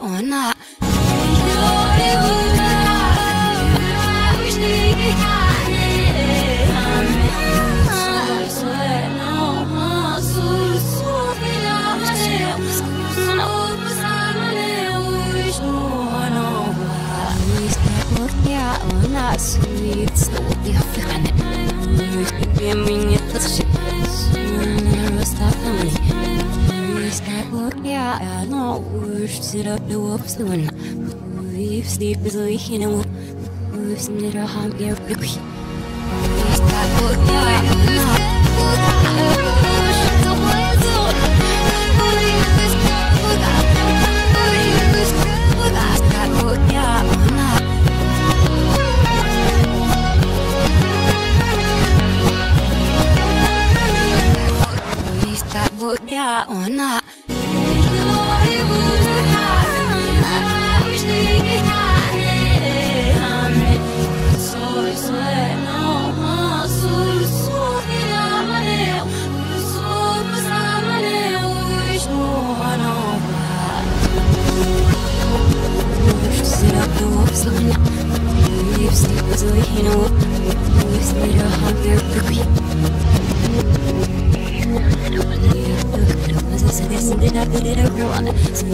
ona Ja, ona sweet, så jag fick henne. Mycket be I know we're sit up the wolves doing. We've sleep is like you know. We've seen it a hum here. Yeah, or oh, not.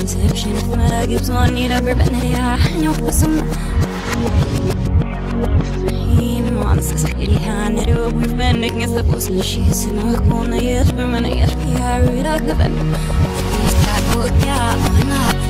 Inception of my gives one need yeah, no bosom. Monsters, kitty hand, it up with bending is the bosom. She's in a corner, yes, for many years, yeah, read out the bend. He's got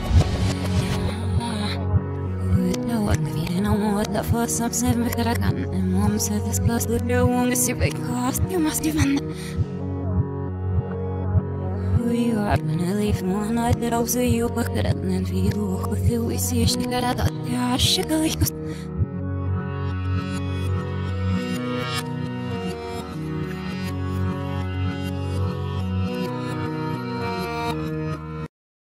the fuck som ser mig för kan En mom said this plus the real one is your big cost You must even Who you are gonna leave one night that also you. Look at it and then we look with you. We see she got yeah she got like